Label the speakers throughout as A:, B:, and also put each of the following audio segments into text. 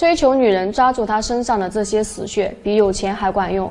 A: 追求女人抓住她身上的这些死穴，比有钱还管用。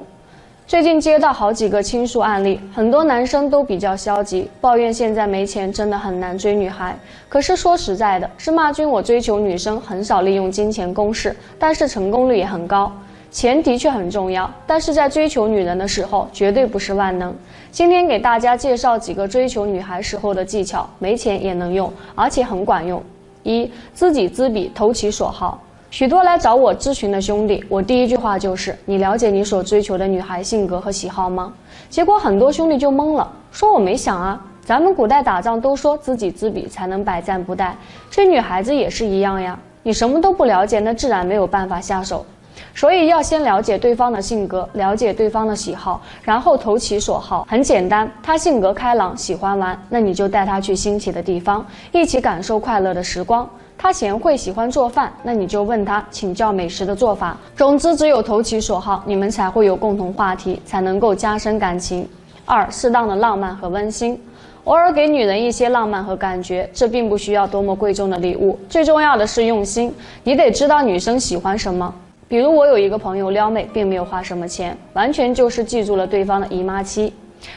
A: 最近接到好几个倾诉案例，很多男生都比较消极，抱怨现在没钱真的很难追女孩。可是说实在的，是骂君我追求女生很少利用金钱攻势，但是成功率也很高。钱的确很重要，但是在追求女人的时候绝对不是万能。今天给大家介绍几个追求女孩时候的技巧，没钱也能用，而且很管用。一，知己知彼，投其所好。许多来找我咨询的兄弟，我第一句话就是：“你了解你所追求的女孩性格和喜好吗？”结果很多兄弟就懵了，说：“我没想啊，咱们古代打仗都说知己知彼才能百战不殆，追女孩子也是一样呀。你什么都不了解，那自然没有办法下手。所以要先了解对方的性格，了解对方的喜好，然后投其所好。很简单，他性格开朗，喜欢玩，那你就带他去新奇的地方，一起感受快乐的时光。”他贤惠，喜欢做饭，那你就问他请教美食的做法。总之，只有投其所好，你们才会有共同话题，才能够加深感情。二，适当的浪漫和温馨，偶尔给女人一些浪漫和感觉，这并不需要多么贵重的礼物，最重要的是用心。你得知道女生喜欢什么。比如我有一个朋友撩妹，并没有花什么钱，完全就是记住了对方的姨妈期。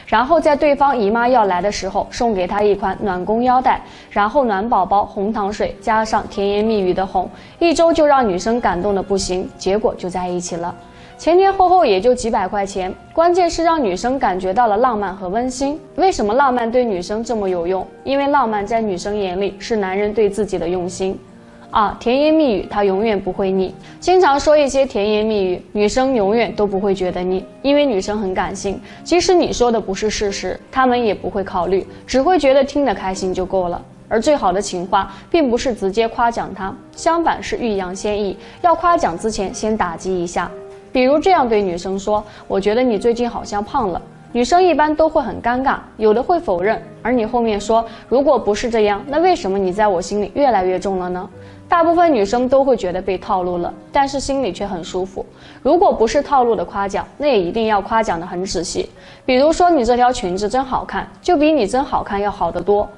A: 然后在对方姨妈要来的时候，送给她一款暖宫腰带，然后暖宝宝、红糖水，加上甜言蜜语的哄，一周就让女生感动的不行，结果就在一起了。前前后后也就几百块钱，关键是让女生感觉到了浪漫和温馨。为什么浪漫对女生这么有用？因为浪漫在女生眼里是男人对自己的用心。啊，甜言蜜语，他永远不会腻。经常说一些甜言蜜语，女生永远都不会觉得腻，因为女生很感性。即使你说的不是事实，她们也不会考虑，只会觉得听得开心就够了。而最好的情话，并不是直接夸奖她，相反是欲扬先抑，要夸奖之前先打击一下。比如这样对女生说：“我觉得你最近好像胖了。”女生一般都会很尴尬，有的会否认，而你后面说：“如果不是这样，那为什么你在我心里越来越重了呢？”大部分女生都会觉得被套路了，但是心里却很舒服。如果不是套路的夸奖，那也一定要夸奖的很仔细。比如说，你这条裙子真好看，就比你真好看要好得多。